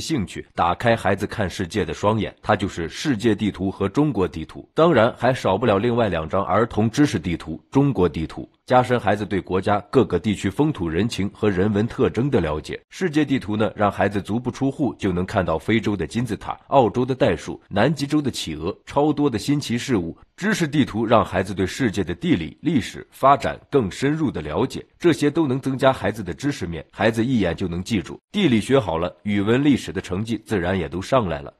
兴趣，打开孩子看世界的双眼。它就是世界地图和中国地图，当然还少不了另外两张儿童知识地图——中国地图。加深孩子对国家各个地区风土人情和人文特征的了解。世界地图呢，让孩子足不出户就能看到非洲的金字塔、澳洲的袋鼠、南极洲的企鹅，超多的新奇事物。知识地图让孩子对世界的地理、历史发展更深入的了解，这些都能增加孩子的知识面，孩子一眼就能记住。地理学好了，语文、历史的成绩自然也都上来了。